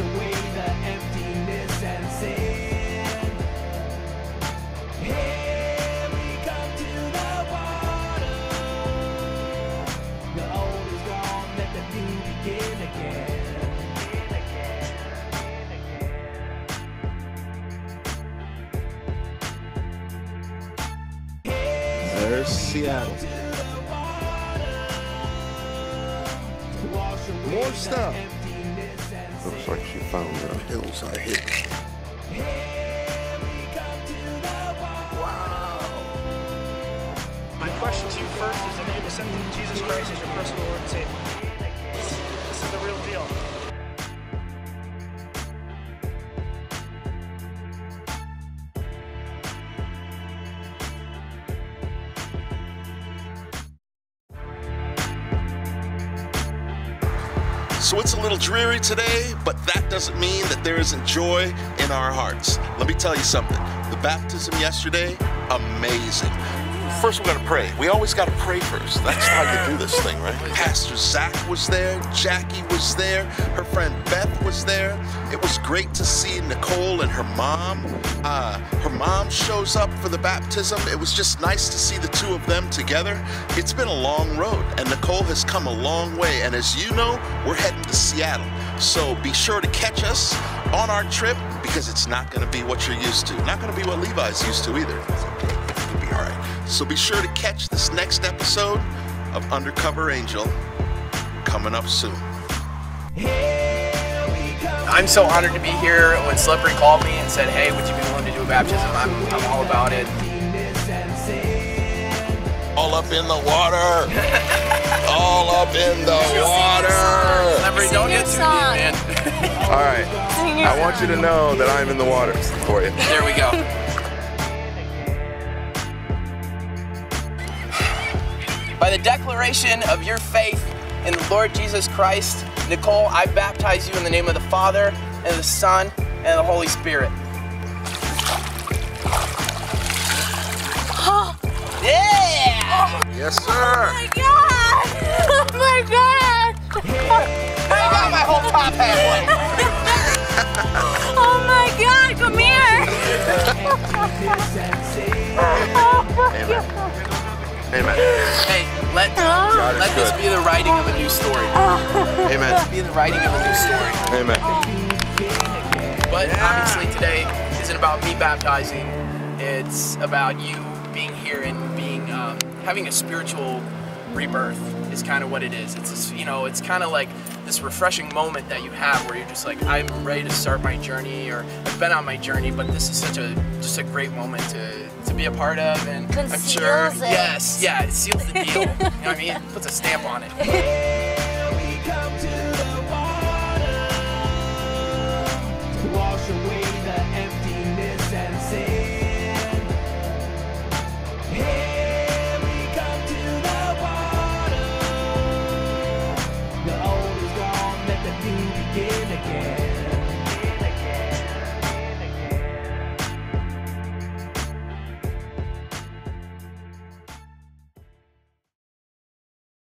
away the emptiness and sin. Here we come to the water. The old is gone, let the new begin again. There's Seattle. More stuff. Looks like she found the hills I hit. My question to you first is if you accepted Jesus Christ as your personal Lord and Savior. So it's a little dreary today, but that doesn't mean that there isn't joy in our hearts. Let me tell you something. The baptism yesterday, amazing. First, we gotta pray. We always gotta pray first. That's how you do this thing, right? Pastor Zach was there, Jackie was there, her friend Beth was there. It was great to see Nichole and her mom. Uh, her mom shows up for the baptism. It was just nice to see the two of them together. It's been a long road, and Nichole has come a long way. And as you know, we're heading to Seattle. So be sure to catch us on our trip because it's not going to be what you're used to. Not going to be what Levi's used to either. It'll be all right. So be sure to catch this next episode of Undercover Angel coming up soon. I'm so honored to be here. When Selepri called me and said, "Hey, would you be willing to do a baptism?" I'm, I'm all about it. All up in the water. All up in the water. Selepri, don't get too deep, man. All right. I want you to know that I'm in the water for you. There we go. Declaration of your faith in the Lord Jesus Christ, Nichole, I baptize you in the name of the Father and the Son and the Holy Spirit. Oh. Yeah! Yes, sir. Oh my god! Oh my god! I got my whole top halfway. Oh my god, come here! Amen. Oh hey, let, God let this be the writing of a new story. Amen. Be the writing of a new story. Amen. But obviously today isn't about me baptizing. It's about you being here and being um, having a spiritual rebirth. Is kind of what it is. It's just, you know, it's kind of like this refreshing moment that you have where you're just like, I'm ready to start my journey, or I've been on my journey, but this is such a just a great moment to to be a part of, and I'm sure, it. yes, yeah, it seals the deal. you know what I mean? Puts a stamp on it.